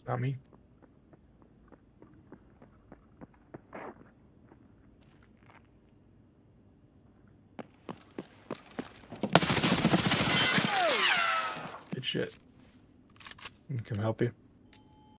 It's not me. Good shit. Can I help you?